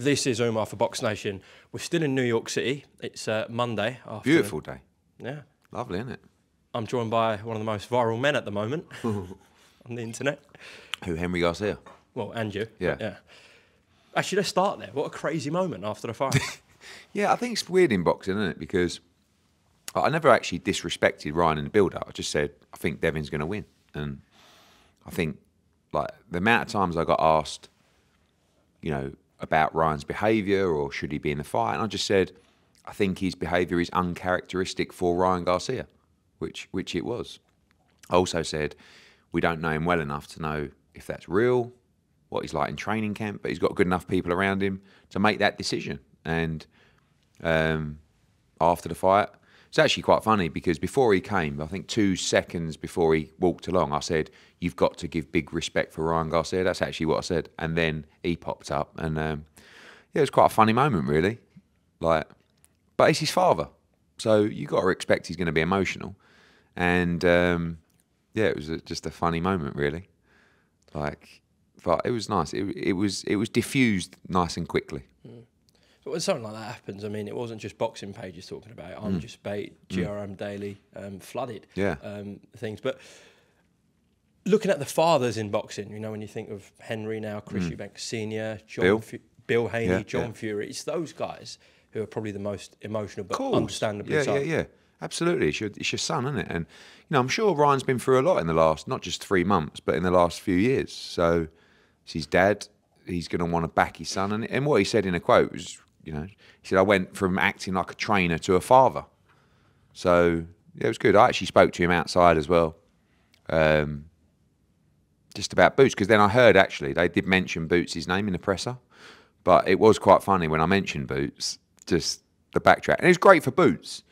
This is Umar for Box Nation. We're still in New York City. It's uh, Monday. After, Beautiful day. Yeah. Lovely, isn't it? I'm joined by one of the most viral men at the moment on the internet. Who, Henry Garcia? Well, and you. Yeah. Yeah. Actually, let's start there. What a crazy moment after the fight. Yeah, I think it's weird in boxing, isn't it? Because I never actually disrespected Ryan in the build-up. I just said I think Devin's going to win, and I think like the amount of times I got asked, you know, about Ryan's behaviour or should he be in the fight, and I just said I think his behaviour is uncharacteristic for Ryan Garcia, which which it was. I also said we don't know him well enough to know if that's real, what he's like in training camp, but he's got good enough people around him to make that decision. And um, after the fight, it's actually quite funny because before he came, I think two seconds before he walked along, I said, "You've got to give big respect for Ryan Garcia." That's actually what I said, and then he popped up, and um, yeah, it was quite a funny moment, really. Like, but it's his father, so you got to expect he's going to be emotional, and um, yeah, it was a, just a funny moment, really. Like, but it was nice. It, it was it was diffused nice and quickly. When something like that happens, I mean, it wasn't just boxing pages talking about it. ImJustBait, GRM Daily, um, flooded Yeah. um, things. But looking at the fathers in boxing, you know, when you think of Henry now, Chris Eubanks Senior, John Bill. Fu- Bill Haney, Yeah, John yeah. Fury, it's those guys who are probably the most emotional, but understandably yeah, so. Yeah, yeah, absolutely. It's your, it's your son, isn't it? And you know, I'm sure Ryan's been through a lot in the last, not just three months, but in the last few years. So it's his dad. He's going to want to back his son, and and what he said in a quote was, you know, he said, "I went from acting like a trainer to a father." So yeah, it was good. I actually spoke to him outside as well. Um, just about Boots, because then I heard actually they did mention Boots' name in the presser, but it was quite funny when I mentioned Boots, just the backtrack. And it was great for Boots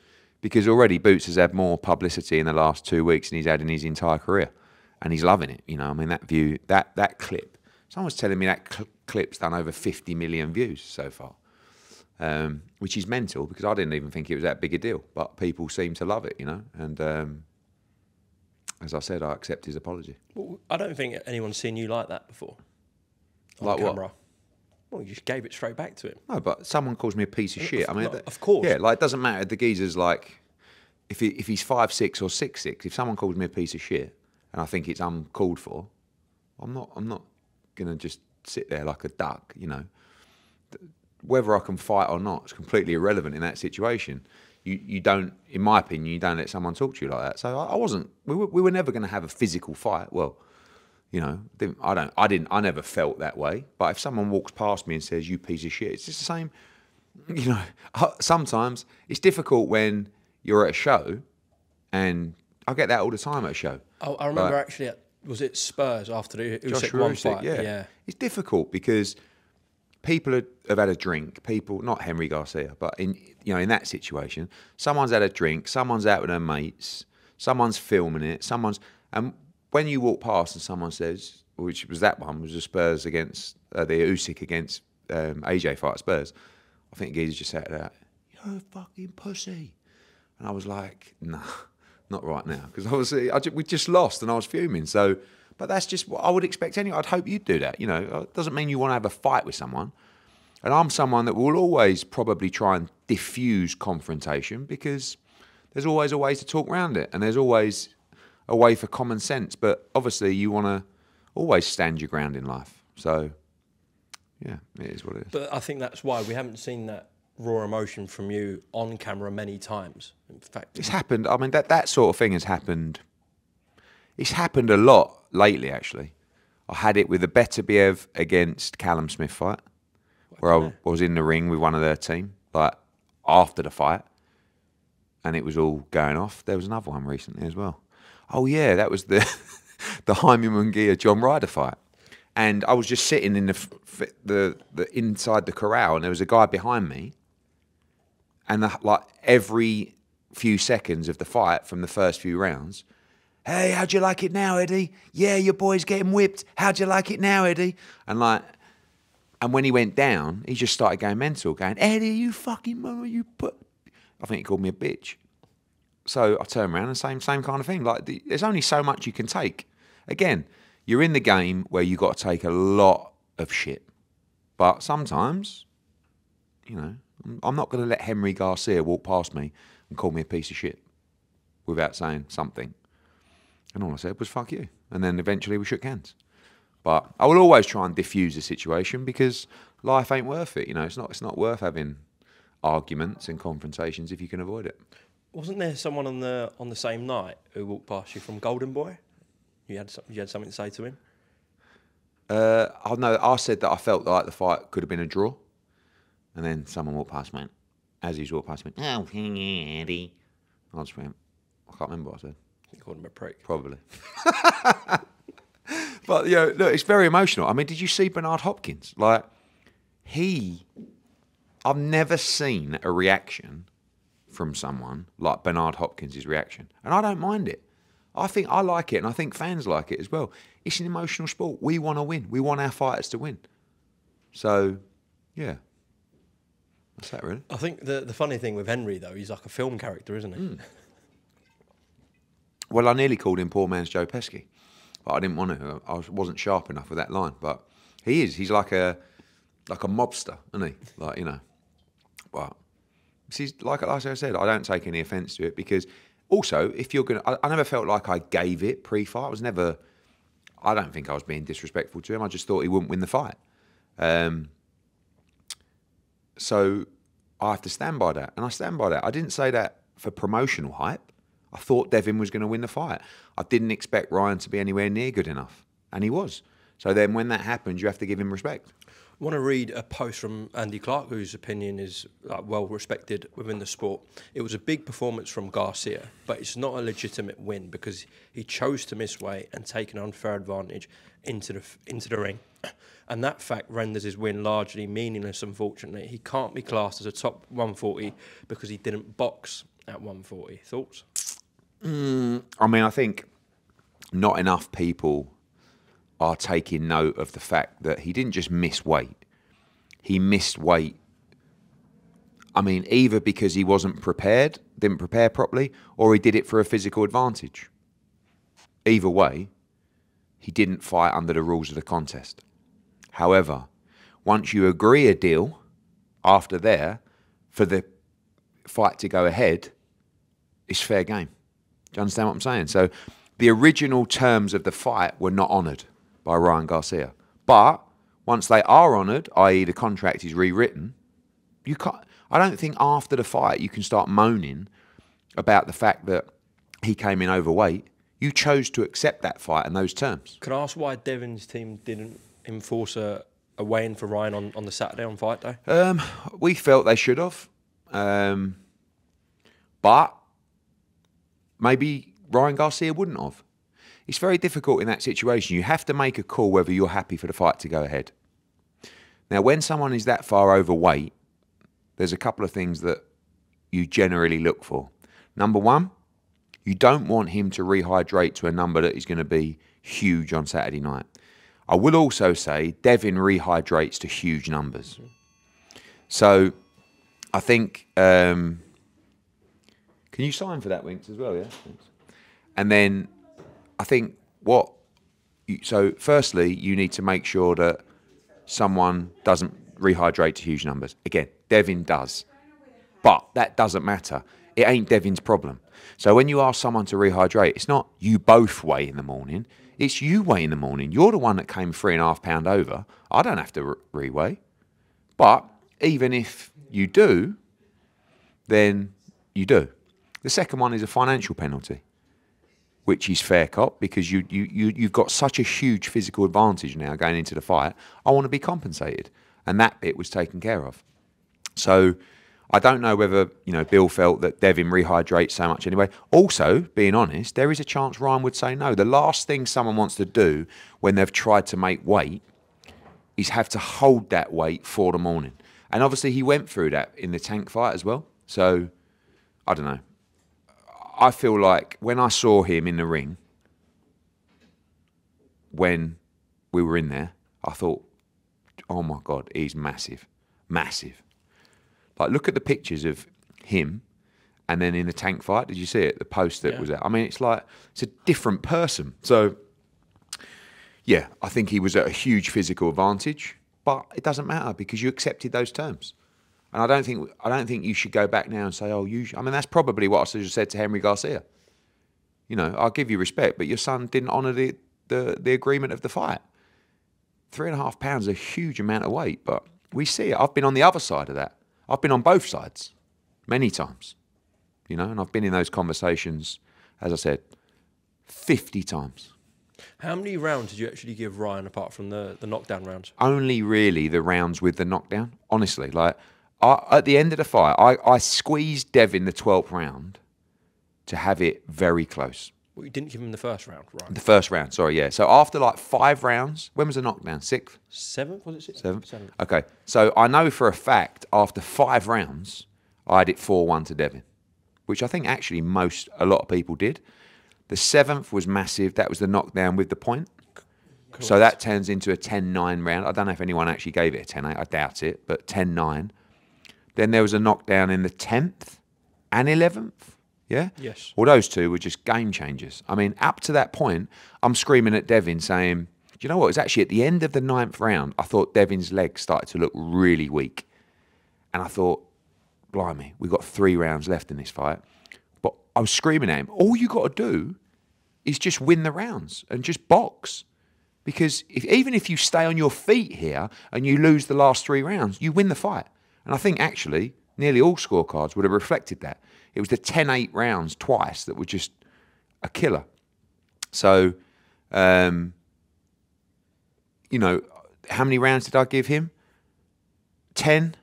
because already Boots has had more publicity in the last two weeks than he's had in his entire career, and he's loving it. You know, I mean that view, that that clip. Someone was telling me that cl- clip's done over 50 million views so far, um, which is mental because I didn't even think it was that big a deal, but people seem to love it. You know, and um, as I said, I accept his apology. Well, I don't think anyone's seen you like that before. On Like what? camera. Well, you just gave it straight back to him. No, but someone calls me a piece of shit. I mean, no, of course. Yeah, like it doesn't matter. The geezer's like, if he, if he's five six or six six, if someone calls me a piece of shit, and I think it's uncalled for, I'm not. I'm not gonna just sit there like a duck. You know, whether I can fight or not is completely irrelevant in that situation. You you don't, in my opinion, you don't let someone talk to you like that. So I, I wasn't. We were, we were never going to have a physical fight. Well, you know, didn't- I don't, I didn't, I never felt that way. But if someone walks past me and says, "You piece of shit," it's just the same. You know, uh, sometimes it's difficult when you're at a show, and I get that all the time at a show. Oh, I remember Right. actually, at, was it Spurs after the Usyk Joshua one Usyk, fight? yeah. yeah. It's difficult because people have, had a drink. People, not Henry Garcia, but in you know in that situation, someone's had a drink. Someone's out with their mates. Someone's filming it. Someone's and when you walk past and someone says, which was that one, was the Spurs against uh, the Usyk against um, AJ fight Spurs. I think Geezer just said that. You're a fucking pussy. And I was like, nah, not right now. Because obviously I ju- we just lost and I was fuming. So, but that's just what I would expect anyway. I'd hope you'd do that. You know, it doesn't mean you want to have a fight with someone. And I'm someone that will always probably try and diffuse confrontation because there's always a way to talk around it and there's always a way for common sense. But obviously you want to always stand your ground in life. So, yeah, it is what it is. But I think that's why we haven't seen that raw emotion from you on camera many times. In fact, It's happened. I mean, that that sort of thing has happened. It's happened a lot lately, actually. I had it with the Beterbiev against Callum Smith fight, where I was in the ring with one of their team, like after the fight, and it was all going off. There was another one recently as well. Oh yeah, that was the the Jaime Munguia John Ryder fight, and I was just sitting in the the the inside the corral, and there was a guy behind me, and the, like every few seconds of the fight from the first few rounds, hey, how'd you like it now, Eddie? Yeah, your boy's getting whipped. How'd you like it now, Eddie? And like, and when he went down, he just started going mental, going, Eddie, you fucking mama, you put. I think he called me a bitch. So I turned around and same same kind of thing. Like, the, there's only so much you can take. Again, you're in the game where you got to take a lot of shit, but sometimes you know, I'm not going to let Henry Garcia walk past me and call me a piece of shit without saying something. And all I said was "fuck you," and then eventually we shook hands. But I will always try and diffuse the situation because life ain't worth it. You know, it's not. It's not worth having arguments and confrontations if you can avoid it. Wasn't there someone on the on the same night who walked past you from Golden Boy? You had some, you had something to say to him. Uh, I know. I said that I felt like the fight could have been a draw, and then someone walked past me. As he's walked past me, oh, Eddie. I just went. I can't remember what I said. You called him a prick. Probably. but you know, look, it's very emotional. I mean, did you see Bernard Hopkins? Like, he, I've never seen a reaction from someone like Bernard Hopkins' reaction, and I don't mind it. I think I like it, and I think fans like it as well. It's an emotional sport. We want to win. We want our fighters to win. So, yeah, that's that really. I think the the funny thing with Henry though, he's like a film character, isn't he? Hmm. Well, I nearly called him poor man's Joe Pesci, but I didn't want to. I was- wasn't sharp enough with that line. But he is. He's like a like a mobster, isn't he? Like you know. But see, like, like I said, I don't take any offence to it because also, if you're gonna, I, I never felt like I gave it pre-fight. I was never. I don't think I was being disrespectful to him. I just thought he wouldn't win the fight. Um, so I have to stand by that, and I stand by that. I didn't say that for promotional hype. I thought Devin was going to win the fight. I didn't expect Ryan to be anywhere near good enough, and he was. So then, when that happens, you have to give him respect. I want to read a post from Andy Clark, whose opinion is well respected within the sport. It was a big performance from Garcia, but it's not a legitimate win because he chose to miss weight and take an unfair advantage into the into the ring, and that fact renders his win largely meaningless. Unfortunately, he can't be classed as a top 140 because he didn't box at 140. Thoughts? Mm, I mean, I think not enough people are taking note of the fact that he didn't just miss weight. He missed weight. I mean, either because he wasn't prepared, didn't prepare properly, or he did it for a physical advantage. Either way, he didn't fight under the rules of the contest. However, once you agree a deal after there for the fight to go ahead, it's fair game. You understand what I'm saying? So the original terms of the fight were not honoured by Ryan Garcia. But once they are honoured, i.e. the contract is rewritten, you can't I don't think after the fight you can start moaning about the fact that he came in overweight. You chose to accept that fight and those terms. Can I ask why Devin's team didn't enforce a, a weigh-in for Ryan on, on the Saturday on fight day? Um, we felt they should have. Um, but maybe Ryan Garcia wouldn't have. It's very difficult in that situation. You have to make a call whether you're happy for the fight to go ahead. Now, when someone is that far overweight, there's a couple of things that you generally look for. Number one, you don't want him to rehydrate to a number that is going to be huge on Saturday night. I will also say Devin rehydrates to huge numbers. So I think, um, can you sign for that, Winks, as well? Yeah. Thanks. And then I think what, you, so firstly, you need to make sure that someone doesn't rehydrate to huge numbers. Again, Devin does. But that doesn't matter. It ain't Devin's problem. So when you ask someone to rehydrate, it's not you both weigh in the morning. It's you weigh in the morning. You're the one that came three and a half pound over. I don't have to re reweigh. But even if you do, then you do. The second one is a financial penalty, which is fair cop because you, you, you, you've got such a huge physical advantage now going into the fight. I want to be compensated. And that bit was taken care of. So I don't know whether, you know, Bill felt that Devin rehydrates so much anyway. Also, being honest, there is a chance Ryan would say no. The last thing someone wants to do when they've tried to make weight is have to hold that weight for the morning. And obviously he went through that in the tank fight as well. So I don't know. I feel like when I saw him in the ring, when we were in there, I thought, oh my God, he's massive. Massive. Like, look at the pictures of him and then in the tank fight. Did you see it? The post that Yeah. was there. I mean, it's like, it's a different person. So, yeah, I think he was at a huge physical advantage, but it doesn't matter because you accepted those terms. And I don't think I don't think you should go back now and say, "Oh, you." sh-" I mean, that's probably what I should have said to Henry Garcia. You know, I'll give you respect, but your son didn't honour the, the the agreement of the fight. Three and a half pounds is a huge amount of weight, but we see it. I've been on the other side of that. I've been on both sides many times, you know, and I've been in those conversations, as I said, 50 times. How many rounds did you actually give Ryan apart from the, the knockdown rounds? Only really the rounds with the knockdown, honestly. Like, I, at the end of the fight, I, I squeezed Devin the 12th round to have it very close. Well, you didn't give him the first round, right? The first round, sorry, yeah. So after like five rounds, when was the knockdown? Sixth? Seventh, was it sixth? Seven? Seventh. Okay. So I know for a fact after five rounds, I had it 4 1 to Devin, which I think actually most, a lot of people did. The seventh was massive. That was the knockdown with the point. So that turns into a 10 9 round. I don't know if anyone actually gave it a 10 8. I doubt it, but 10 9. Then there was a knockdown in the 10th and 11th. Yeah? Yes. Well, those two were just game changers. I mean, up to that point, I'm screaming at Devin saying, Do you know what? It was actually at the end of the ninth round, I thought Devin's legs started to look really weak. And I thought, blimey, we've got three rounds left in this fight. But I was screaming at him, all you got to do is just win the rounds and just box. Because if, even if you stay on your feet here and you lose the last three rounds, you win the fight. And I think actually nearly all scorecards would have reflected that. It was the 10 8 rounds twice that were just a killer. So, um, you know, how many rounds did I give him? 10,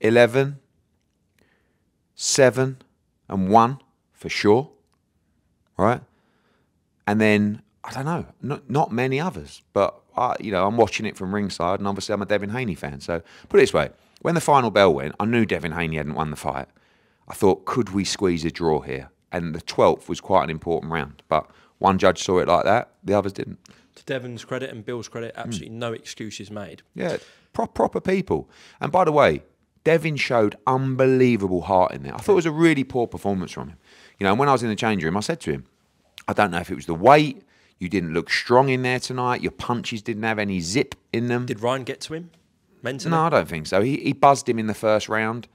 11, 7, and 1 for sure. Right? And then, I don't know, not, not many others. But, I, you know, I'm watching it from ringside, and obviously I'm a Devin Haney fan. So, put it this way when the final bell went, I knew Devin Haney hadn't won the fight. I thought, could we squeeze a draw here? And the 12th was quite an important round. But one judge saw it like that, the others didn't. To Devin's credit and Bill's credit, absolutely hmm. no excuses made. Yeah, pro- proper people. And by the way, Devin showed unbelievable heart in there. I thought it was a really poor performance from him. You know, and when I was in the change room, I said to him, I don't know if it was the weight, you didn't look strong in there tonight, your punches didn't have any zip in them. Did Ryan get to him mentally? No, I don't think so. He, he buzzed him in the first round.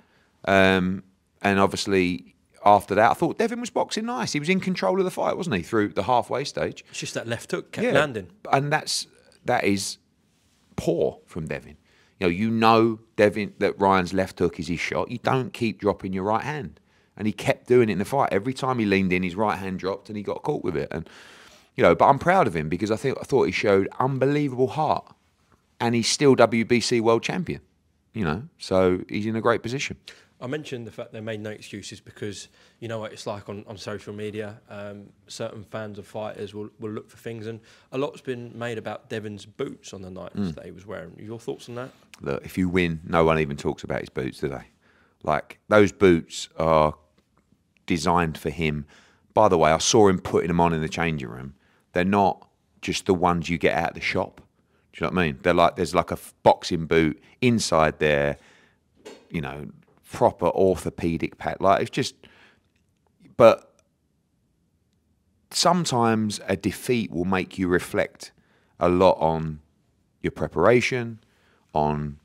Um, and obviously, after that, I thought Devin was boxing nice. He was in control of the fight, wasn't he, through the halfway stage? It's just that left hook kept landing. And that's that is poor from Devin. You know, you know Devin that Ryan's left hook is his shot. You don't keep dropping your right hand. And he kept doing it in the fight. Every time he leaned in, his right hand dropped and he got caught with it. And you know, but I'm proud of him because I think I thought he showed unbelievable heart. And he's still WBC world champion. You know, so he's in a great position. I mentioned the fact they made no excuses because you know what it's like on, on social media. Um, certain fans of fighters will, will look for things, and a lot's been made about Devin's boots on the night that he was wearing. Your thoughts on that? Look, if you win, no one even talks about his boots, do they? Like those boots are designed for him. By the way, I saw him putting them on in the changing room. They're not just the ones you get out of the shop. Do you know what I mean? They're like there's like a boxing boot inside there, you know, proper orthopedic pad. Like it's just, but sometimes a defeat will make you reflect a lot on your preparation, on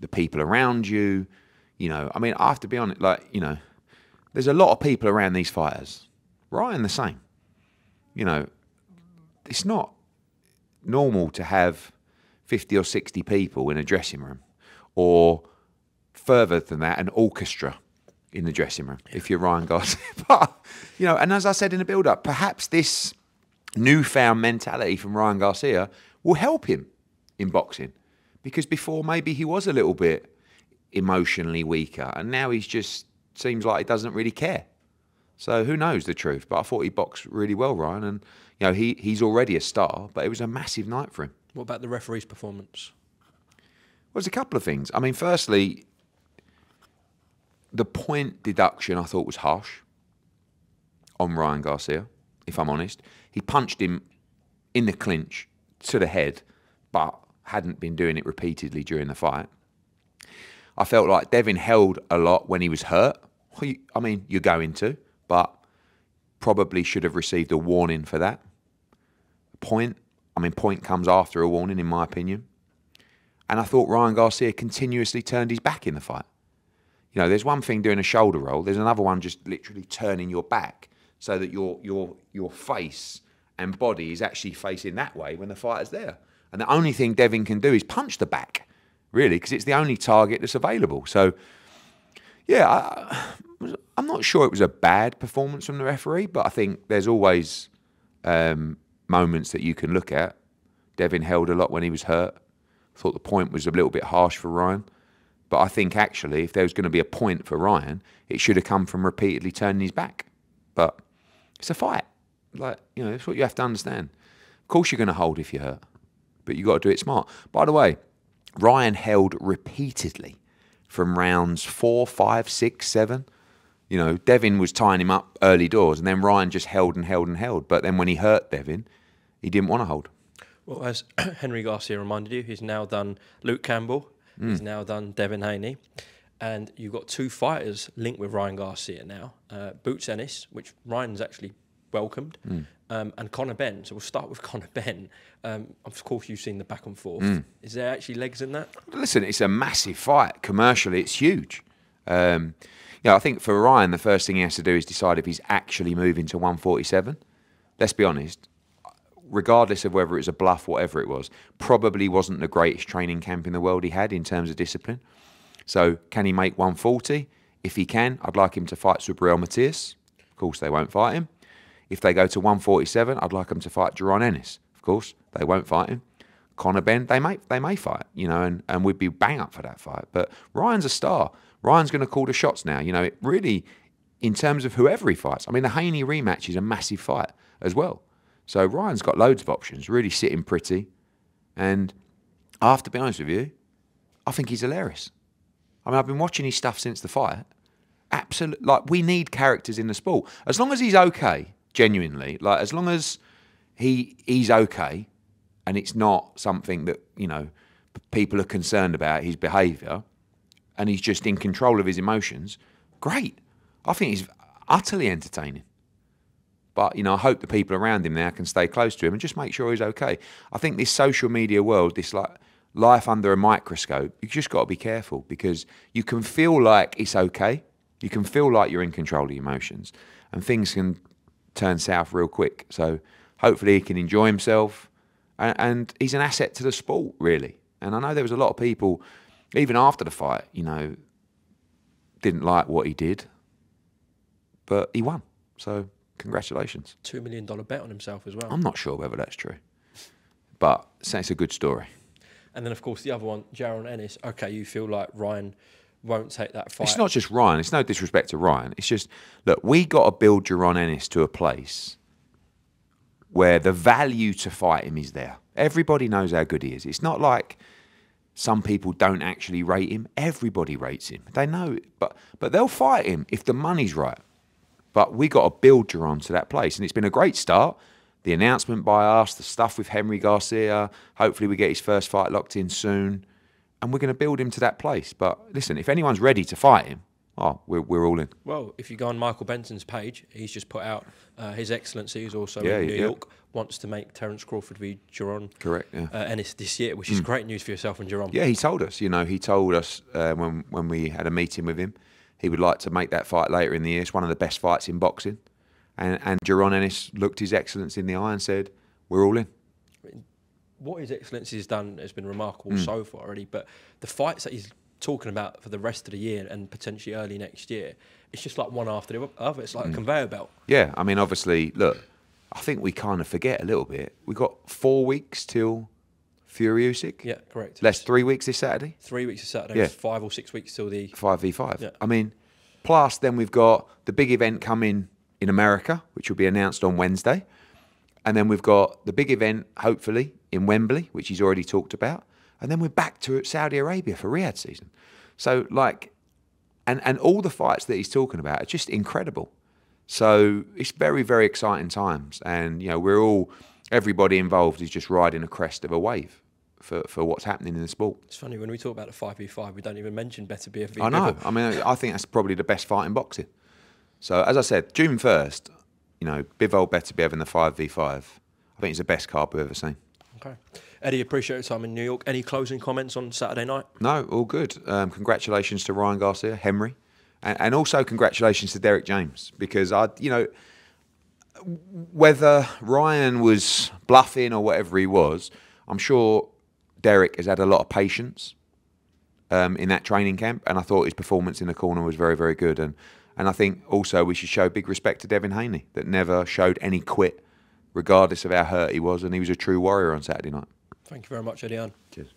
the people around you. You know, I mean, I have to be honest, like, you know, there's a lot of people around these fighters. Ryan, the same. You know, it's not normal to have 50 or 60 people in a dressing room or further than that, an orchestra in the dressing room if you're Ryan Garcia. but, you know, and as I said in the build up, perhaps this newfound mentality from Ryan Garcia will help him in boxing because before maybe he was a little bit emotionally weaker and now he's just seems like he doesn't really care. So who knows the truth? But I thought he boxed really well, Ryan, and you know he he's already a star. But it was a massive night for him. What about the referee's performance? Well, there's a couple of things. I mean, firstly, the point deduction I thought was harsh on Ryan Garcia, if I'm honest. He punched him in the clinch to the head, but hadn't been doing it repeatedly during the fight. I felt like Devin held a lot when he was hurt. I mean, you're going to, but probably should have received a warning for that. Point, I mean, point comes after a warning, in my opinion. And I thought Ryan Garcia continuously turned his back in the fight. You know, there's one thing doing a shoulder roll. There's another one just literally turning your back so that your your your face and body is actually facing that way when the fighter's there. And the only thing Devin can do is punch the back, really, because it's the only target that's available. So, yeah, I, I'm not sure it was a bad performance from the referee, but I think there's always um, moments that you can look at. Devin held a lot when he was hurt. Thought the point was a little bit harsh for Ryan. But I think actually, if there was going to be a point for Ryan, it should have come from repeatedly turning his back. But it's a fight. Like, you know, that's what you have to understand. Of course, you're going to hold if you're hurt, but you've got to do it smart. By the way, Ryan held repeatedly from rounds four, five, six, seven. You know, Devin was tying him up early doors, and then Ryan just held and held and held. But then when he hurt Devin, he didn't want to hold. Well, as Henry Garcia reminded you, he's now done Luke Campbell, he's now done Devin Haney, and you've got two fighters linked with Ryan Garcia now. Uh, Boots Ennis, which Ryan's actually welcomed, um, and Conor Benn. So we'll start with Conor Benn. Um, of course, you've seen the back and forth. Is there actually legs in that? Listen, it's a massive fight. Commercially, it's huge. Um, yeah, I think for Ryan, the first thing he has to do is decide if he's actually moving to 147. Let's be honest, regardless of whether it was a bluff, whatever it was, probably wasn't the greatest training camp in the world he had in terms of discipline. So, can he make 140? If he can, I'd like him to fight Subriel Matias. Of course, they won't fight him. If they go to 147, I'd like him to fight Jaron Ennis. Of course, they won't fight him. Conor Benn, they may they may fight, you know, and, and we'd be bang up for that fight. But Ryan's a star. Ryan's going to call the shots now. You know, it really, in terms of whoever he fights. I mean, the Haney rematch is a massive fight as well. So Ryan's got loads of options, really sitting pretty. And I have to be honest with you, I think he's hilarious. I mean, I've been watching his stuff since the fight. Absolutely, like we need characters in the sport. As long as he's okay, genuinely, like as long as he he's okay, and it's not something that you know people are concerned about his behaviour, and he's just in control of his emotions. Great, I think he's utterly entertaining. But you know, I hope the people around him now can stay close to him and just make sure he's okay. I think this social media world, this like life under a microscope, you just got to be careful because you can feel like it's okay, you can feel like you're in control of your emotions, and things can turn south real quick. So hopefully he can enjoy himself, and, and he's an asset to the sport, really. And I know there was a lot of people, even after the fight, you know, didn't like what he did, but he won. So congratulations. Two million dollar bet on himself as well. I'm not sure whether that's true, but it's a good story. and then of course the other one, Jaron Ennis. Okay, you feel like Ryan won't take that fight. It's not just Ryan. It's no disrespect to Ryan. It's just look, we got to build Jaron Ennis to a place where the value to fight him is there. Everybody knows how good he is. It's not like some people don't actually rate him. Everybody rates him. They know, it. but but they'll fight him if the money's right. But we got to build Jaron to that place, and it's been a great start. The announcement by us, the stuff with Henry Garcia. Hopefully, we get his first fight locked in soon, and we're going to build him to that place. But listen, if anyone's ready to fight him, oh, we're we're all in. Well, if you go on Michael Benson's page, he's just put out uh, His Excellency, who's also Yeah, in New yeah. York, wants to make Terence Crawford v. Jaron Correct. Yeah. uh, Ennis this year, which is great news for yourself and Jaron. Yeah, he told us. You know, he told us uh, when when we had a meeting with him, he would like to make that fight later in the year. It's one of the best fights in boxing. And and Jaron Ennis looked his excellence in the eye and said, "We're all in." What His Excellency has done has been remarkable Hmm. so far already, but the fights that he's talking about for the rest of the year and potentially early next year, it's just like one after the other. It's like a mm. conveyor belt. Yeah, I mean, obviously, look, I think we kind of forget a little bit. We've got four weeks till Fury Usyk. Yeah, correct. Less three weeks this Saturday. Three weeks of Saturday, Yeah. five or six weeks till the Five v five. Yeah. I mean, plus then we've got the big event coming in America, which will be announced on Wednesday, and then we've got the big event hopefully in Wembley, which he's already talked about, and then we're back to Saudi Arabia for Riyadh season. So like, and and all the fights that he's talking about are just incredible. So it's very very exciting times, and you know we're all everybody involved is just riding a crest of a wave for for what's happening in the sport. It's funny when we talk about the five v five, we don't even mention Beterbiev I know. I mean, I think that's probably the best fight in boxing. So, as I said, June first, you know, Bivol Beterbiev having the five v five. I think it's the best card we've ever seen. Okay, Eddie, appreciate your time in New York. Any closing comments on Saturday night? No, all good. Um, congratulations to Ryan Garcia, Henry. and, and also congratulations to Derrick James because I, you know, whether Ryan was bluffing or whatever he was, I'm sure Derek has had a lot of patience um, in that training camp, and I thought his performance in the corner was very, very good. And and I think also we should show big respect to Devin Haney that never showed any quit, regardless of how hurt he was, and he was a true warrior on Saturday night. Thank you very much, Eddie. Cheers.